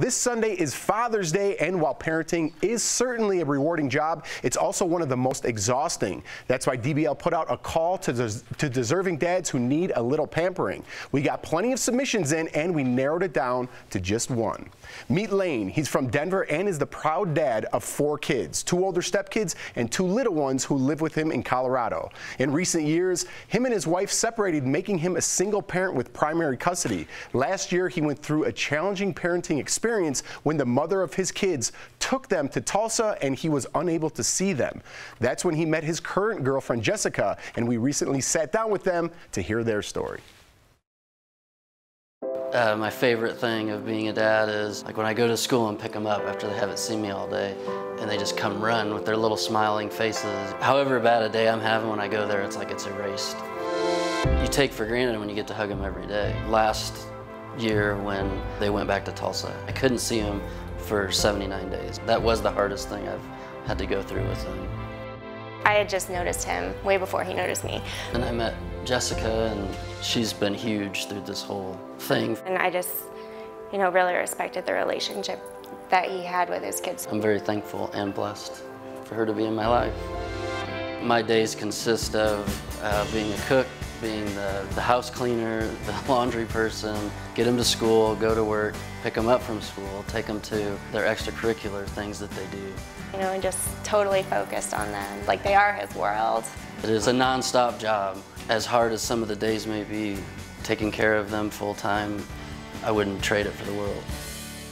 This Sunday is Father's Day, and while parenting is certainly a rewarding job, it's also one of the most exhausting. That's why DBL put out a call to, des to deserving dads who need a little pampering. We got plenty of submissions in, and we narrowed it down to just one. Meet Lane. He's from Denver and is the proud dad of four kids, two older stepkids and two little ones who live with him in Colorado. In recent years, him and his wife separated, making him a single parent with primary custody. Last year, he went through a challenging parenting experience experience when the mother of his kids took them to Tulsa and he was unable to see them. That's when he met his current girlfriend, Jessica, and we recently sat down with them to hear their story. Uh, my favorite thing of being a dad is like when I go to school and pick them up after they haven't seen me all day and they just come run with their little smiling faces. However bad a day I'm having when I go there, it's like it's erased. You take for granted when you get to hug them every day. Last year when they went back to Tulsa. I couldn't see him for 79 days. That was the hardest thing I've had to go through with him. I had just noticed him way before he noticed me. And I met Jessica and she's been huge through this whole thing. And I just, you know, really respected the relationship that he had with his kids. I'm very thankful and blessed for her to be in my life. My days consist of uh, being a cook, being the, the house cleaner, the laundry person, get them to school, go to work, pick them up from school, take them to their extracurricular things that they do. You know, and just totally focused on them, like they are his world. It is a non-stop job. As hard as some of the days may be, taking care of them full time, I wouldn't trade it for the world.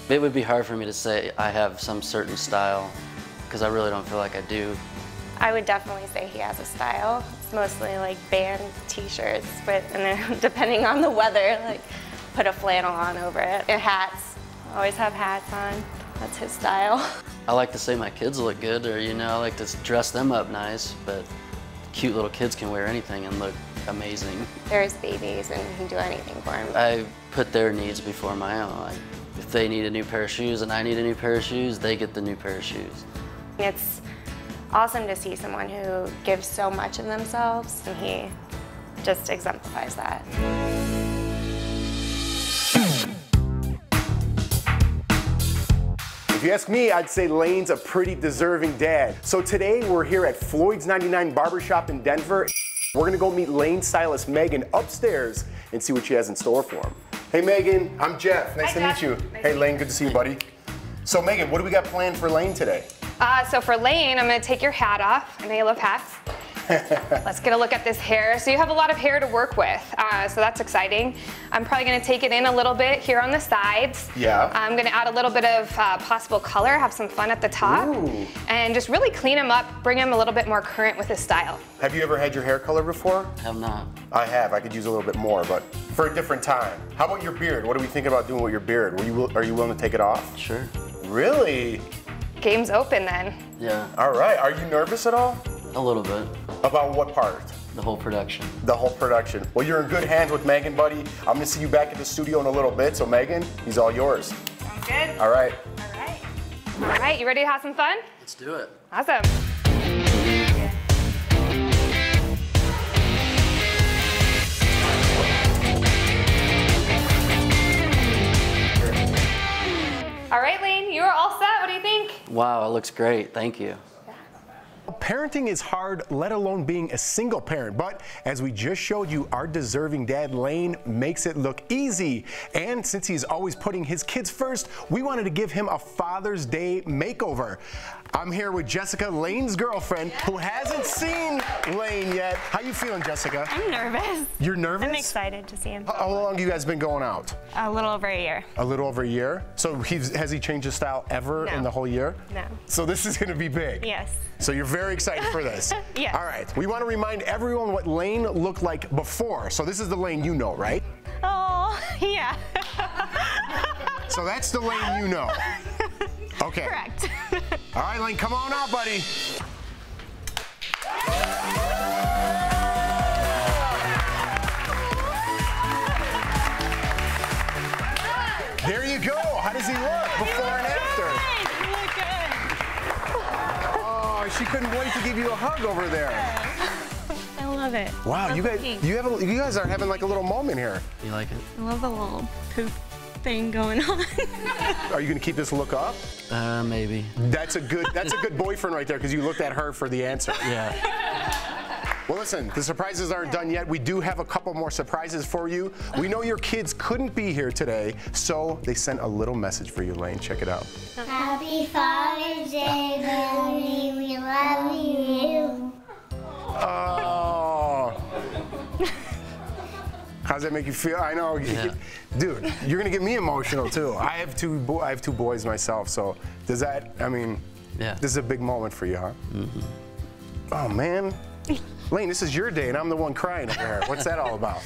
It would be hard for me to say I have some certain style, because I really don't feel like I do. I would definitely say he has a style. It's mostly like band t-shirts, but and then depending on the weather, like put a flannel on over it. And hats, always have hats on. That's his style. I like to say my kids look good, or you know, I like to dress them up nice, but cute little kids can wear anything and look amazing. They're his babies and he can do anything for them. I put their needs before my own. Like, if they need a new pair of shoes and I need a new pair of shoes, they get the new pair of shoes. It's awesome to see someone who gives so much of themselves, and he just exemplifies that. If you ask me, I'd say Lane's a pretty deserving dad. So today we're here at Floyd's 99 Barbershop in Denver. We're gonna go meet Lane stylist Megan upstairs and see what she has in store for him. Hey Megan, I'm Jeff. Nice Hi, to Jeff. meet you. Nice hey Lane, good to see you, buddy. So Megan, what do we got planned for Lane today? Uh, so for Lane, I'm gonna take your hat off. I know you love hats. Let's get a look at this hair. So you have a lot of hair to work with, uh, so that's exciting. I'm probably gonna take it in a little bit here on the sides. Yeah. I'm gonna add a little bit of uh, possible color, have some fun at the top, Ooh. and just really clean him up, bring him a little bit more current with his style. Have you ever had your hair colored before? Have not. I have. I could use a little bit more, but for a different time. How about your beard? What are we thinking about doing with your beard? Were you, will- are you willing to take it off? Sure. Really? Game's open then. Yeah, All right. Are you nervous at all? a little bit. About what part? The whole production. The whole production. Well, you're in good hands with Megan, buddy. I'm gonna see you back at the studio in a little bit. So, Megan, he's all yours. Sounds good. All right. All right. All right, you ready to have some fun? Let's do it. Awesome. Wow, it looks great. Thank you. Parenting is hard, let alone being a single parent. But as we just showed you, our deserving dad, Lane, makes it look easy. And since he's always putting his kids first, we wanted to give him a Father's Day makeover. I'm here with Jessica, Lane's girlfriend, who hasn't seen Lane yet. How you feeling, Jessica? I'm nervous. You're nervous? I'm excited to see him. How long have you guys been going out? A little over a year. A little over a year. So he's, has he changed his style ever No. in the whole year? No. So this is going to be big. Yes. So you're very excited for this. Yes. All right. We want to remind everyone what Lane looked like before. So this is the Lane you know, right? Oh, yeah. So that's the Lane you know. Okay. Correct. All right, Lane, come on out, buddy. There you go. How does he look before and after? She couldn't wait to give you a hug over there. I love it. Wow, you guys, Pink. you have, a, you guys are having like a little moment here. You like it? I love the little poop thing going on. Are you going to keep this look up? Uh, maybe. That's a good. That's a good boyfriend right there because you looked at her for the answer. Yeah. Well, listen, the surprises aren't done yet. We do have a couple more surprises for you. We know your kids couldn't be here today, so they sent a little message for you, Lane. Check it out. Happy Father's Day, Daddy. We love you. Oh. How's that make you feel? I know, Yeah. dude. You're gonna get me emotional too. I have two. Bo- I have two boys myself. So does that? I mean, Yeah. this is a big moment for you, huh? Mm-hmm. Oh man, Lane, this is your day, and I'm the one crying over here. What's that all about?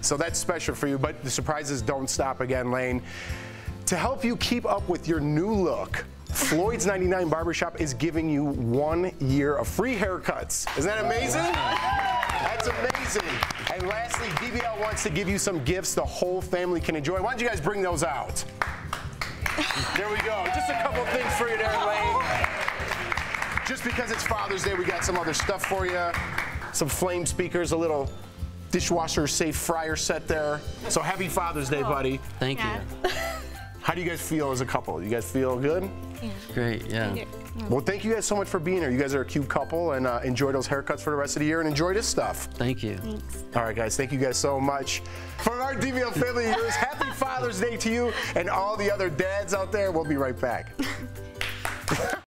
So that's special for you. But the surprises don't stop again, Lane. To help you keep up with your new look, Floyd's 99 Barbershop is giving you one year of free haircuts. Isn't that amazing? That's amazing. And lastly, DBL wants to give you some gifts the whole family can enjoy. Why don't you guys bring those out? There we go. Just a couple things for you there, Lane. Just because it's Father's Day, we got some other stuff for you. Some flame speakers, a little dishwasher safe fryer set there. So happy Father's Day, oh. buddy. Thank Yeah. you. How do you guys feel as a couple? You guys feel good? Yeah. Great. Yeah. Well, thank you guys so much for being here. You guys are a cute couple, and uh, enjoy those haircuts for the rest of the year, and enjoy this stuff. Thank you. Thanks. All right, guys, thank you guys so much. From our DBL family, yours, happy Father's Day to you and all the other dads out there. We'll be right back.